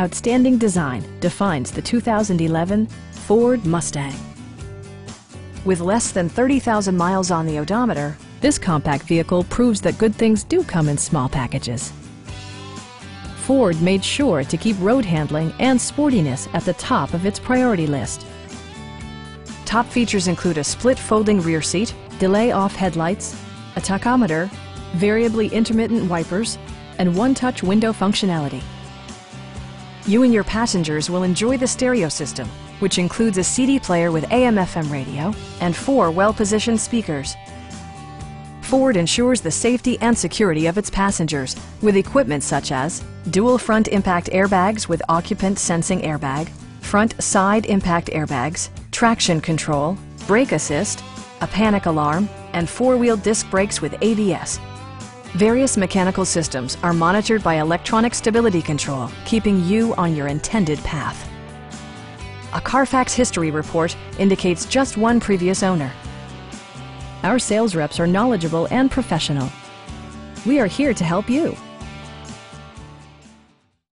Outstanding design defines the 2011 Ford Mustang. With less than 30,000 miles on the odometer, this compact vehicle proves that good things do come in small packages. Ford made sure to keep road handling and sportiness at the top of its priority list. Top features include a split folding rear seat, delay-off headlights, a tachometer, variably intermittent wipers, and one-touch window functionality. You and your passengers will enjoy the stereo system, which includes a CD player with AM-FM radio and four well-positioned speakers. Ford ensures the safety and security of its passengers with equipment such as dual front impact airbags with occupant sensing airbag, front side impact airbags, traction control, brake assist, a panic alarm, and four-wheel disc brakes with ABS. Various mechanical systems are monitored by electronic stability control, keeping you on your intended path. A Carfax history report indicates just one previous owner. Our sales reps are knowledgeable and professional. We are here to help you.